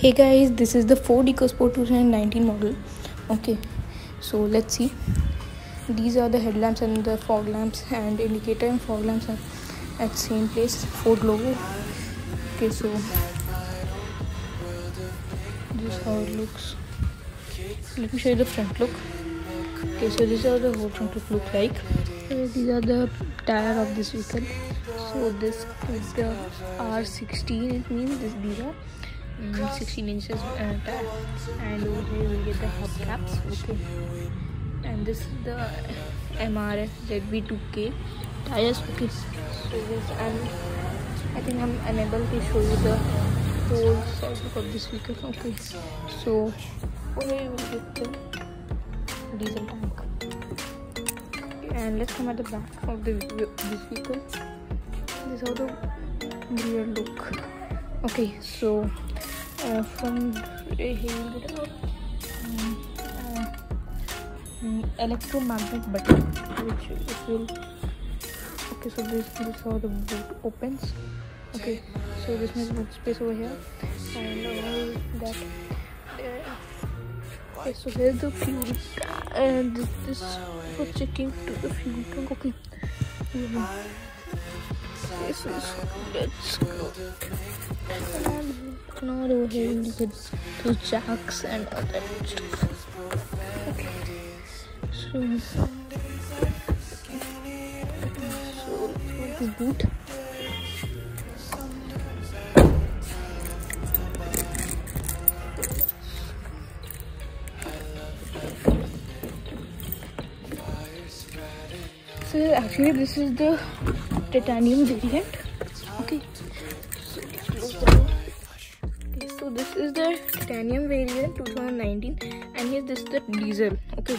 hey guys this is the ford ecosport 2019 model. Okay so let's see. These are the headlamps and the fog lamps and indicator and fog lamps are at same place. Ford logo. Okay so this is how it looks. Let me show you the front look. Okay so this is how the whole front look look like. These are the tire of this vehicle. So this is the r16 it means this these are mm, 16 inches uh, and over here we get the hubcaps okay. And this is the mrf zv2k tires okay. So this and i think i'm unable to show you the whole setup of this vehicle okay. So over here we get the diesel tank. And let's come at the back of the this vehicle. This is how the rear look. Okay so uh, from um, uh, um, electromagnet button which it will okay so this, this is how the boot opens. Okay so this means boot space over here. And all that uh, okay so here's the fuel and this, this for checking to the fuel tank okay mm-hmm. okay so let's go and now over here you get two jacks and other stuff so so the boot so actually this is the titanium variant. Okay. So okay so this is the titanium variant 2019 and here this is the diesel. Okay.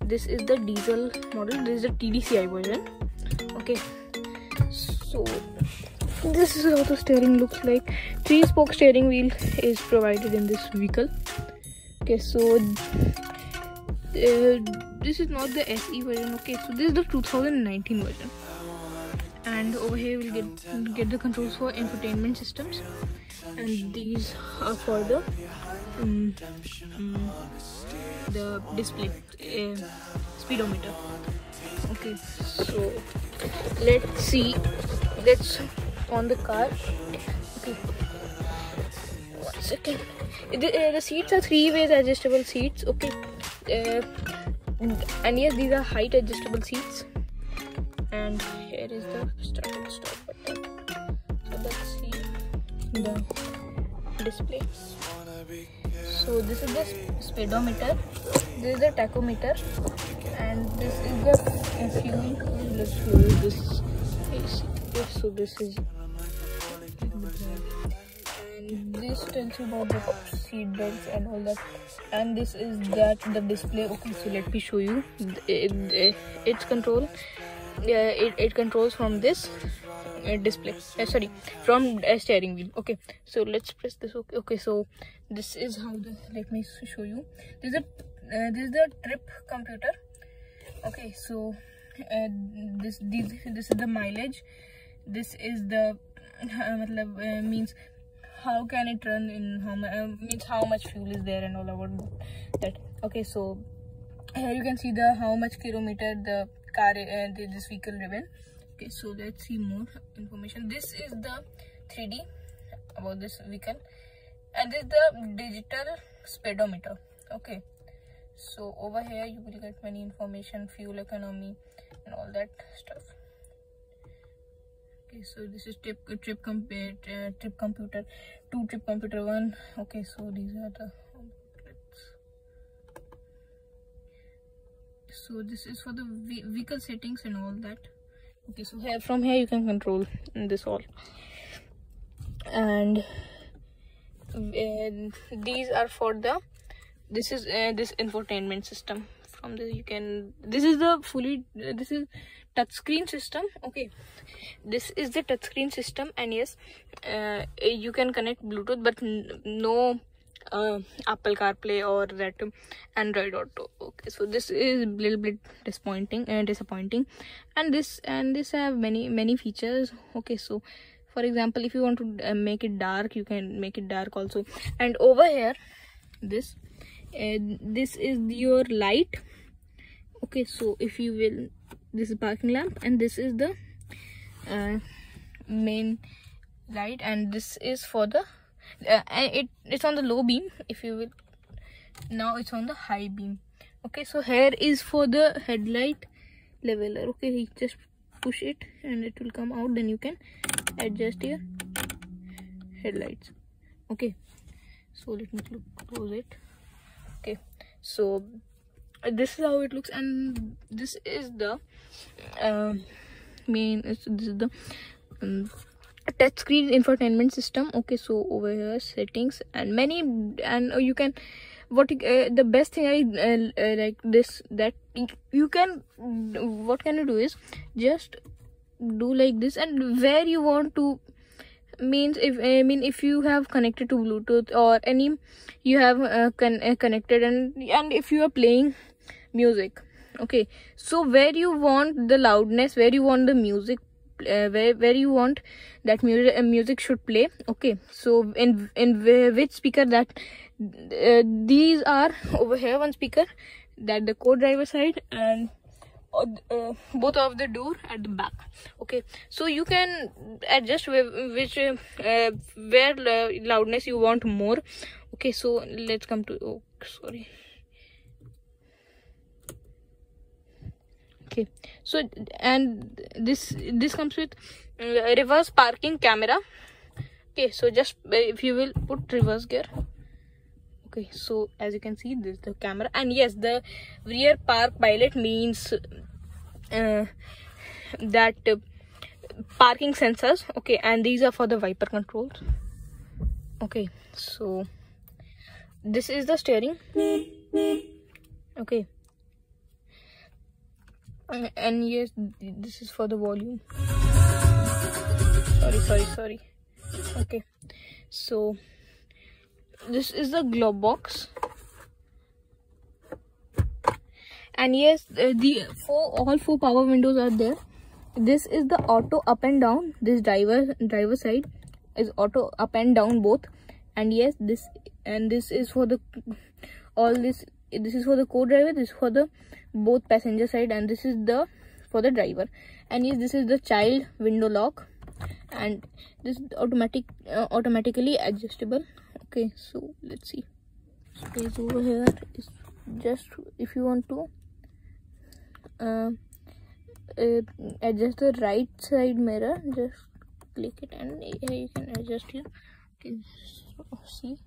This is the diesel model. This is the tdci version. Okay. So this is how the steering looks like. Three spoke steering wheel is provided in this vehicle. Okay so uh, this is not the SE version. Okay, so this is the 2019 version. And over here we'll get get the controls for infotainment systems, and these are for the um, um, the display uh, speedometer. Okay, so let's see. Let's on the car. Okay, one second. The, uh, the seats are three ways adjustable seats. Okay. Uh, and yes these are height adjustable seats and here is the start and stop button. So let's see the display. So this is the speedometer. This is the tachometer. And this is the fuel let's you this AC. so this is this tells you about the seat belts and all that. And this is that the display. Okay so let me show you. It, it, its control it, it controls from this uh, display uh, sorry from a steering wheel. Okay so let's press this. Okay okay so this is how the let me show you. This is a uh, this is the trip computer. Okay so uh, this this this is the mileage. This is the uh, means how can it run in how much uh, means how much fuel is there and all about that. Okay so here you can see the how much kilometer the car uh, this vehicle driven okay so let's see more information. This is the 3d about this vehicle and this is the digital speedometer. Okay so over here you will get many information fuel economy and all that stuff. Okay so this is trip trip compare uh, trip computer two trip computer one. Okay so these are the so this is for the vehicle settings and all that. Okay so here from here you can control this all. And uh, these are for the this is uh, this infotainment system. From the you can this is the fully uh, this is touchscreen system okay? This is the touchscreen system and yes uh, you can connect bluetooth but no uh, apple carplay or that android auto. Okay so this is a little bit disappointing and uh, disappointing. And this and this have many many features. Okay so for example if you want to uh, make it dark you can make it dark also. And over here this uh, this is your light. Okay so if you will this is parking lamp and this is the uh, main light. And this is for the uh, it it's on the low beam if you will. Now it's on the high beam. Okay so here is for the headlight leveler. Okay just push it and it will come out. Then you can adjust your headlights. Okay so let me close it. Okay so this is how it looks and this is the uh, main this is the um, touch screen infotainment system. Okay so over here settings and many and you can what uh, the best thing i uh, uh, like this that you can what can you do is just do like this and where you want to means if i mean if you have connected to bluetooth or any you have uh, con uh, connected and and if you are playing music. Okay so where you want the loudness where you want the music uh, where where you want that music uh, music should play okay? So in in which speaker that uh, these are over here one speaker that the co-driver side and uh, both of the door at the back okay? So you can adjust which uh, where loudness you want more okay? So let's come to oh sorry okay. So and this this comes with uh, reverse parking camera. Okay so just uh, if you will put reverse gear. Okay so as you can see this is the camera. And yes the rear park pilot means uh, that uh, parking sensors. Okay and these are for the wiper controls. Okay so this is the steering. Okay and yes this is for the volume. Sorry sorry sorry. Okay so this is the glove box. And yes uh, the four all four power windows are there. This is the auto up and down. This driver driver side is auto up and down both. And yes this and this is for the all this this is for the co-driver this is for the both passenger side and this is the for the driver. And yes this is the child window lock and this automatic uh, automatically adjustable. Okay so let's see. Space over here is just if you want to uh, uh, adjust the right side mirror just click it and you can adjust here. Okay so see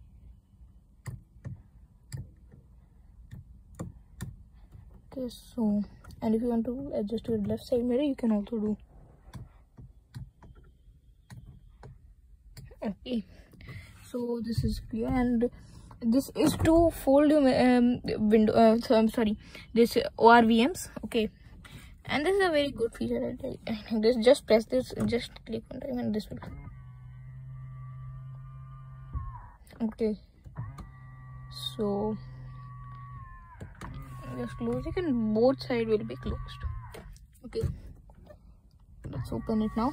okay so and if you want to adjust your left side mirror you can also do. Okay so this is clear and this is to fold um, window uh, so i'm sorry this orvms okay. And this is a very good feature this just press this just click on time and this will okay so just close. It and both side will be closed. Okay. Let's open it now.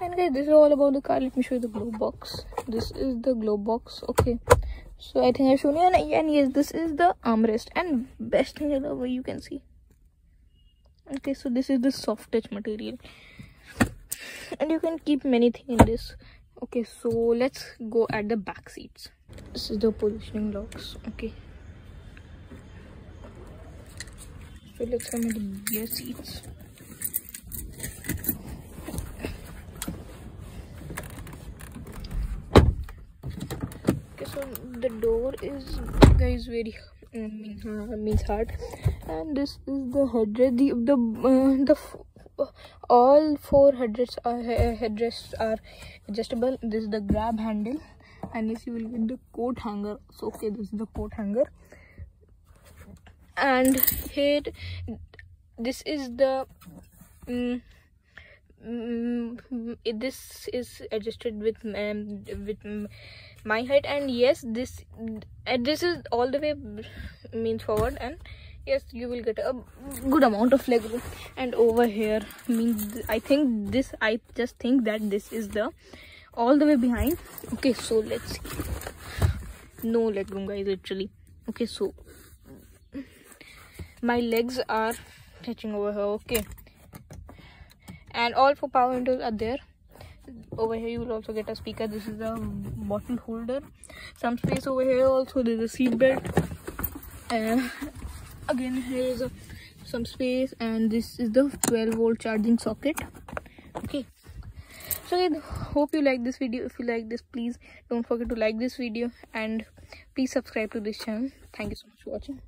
And guys this is all about the car. Let me show you the glove box. This is the glove box. Okay. So i think i've shown you. And, and yes this is the armrest. And best thing ever you can see. Okay so this is the soft touch material. And you can keep many things in this. Okay so let's go at the back seats. This is the positioning locks. Okay let's come into gear seats okay so the door is guys very um, means hard. And this is the headrest the the, uh, the uh, all four headrests are headrests are adjustable. This is the grab handle. And this you will get the coat hanger so okay. This is the coat hanger and here this is the um, um, this is adjusted with um, with my height and yes this and this is all the way means forward and yes you will get a good amount of leg room. And over here means i think this i just think that this is the all the way behind. Okay so let's see no leg room guys literally okay so my legs are touching over here okay? And all for power windows are there. Over here you will also get a speaker. This is the bottle holder. Some space over here also there's a seat belt. And again here is a, some space and this is the 12 volt charging socket. Okay. So I hope you like this video. If you like this please don't forget to like this video and please subscribe to this channel. Thank you so much for watching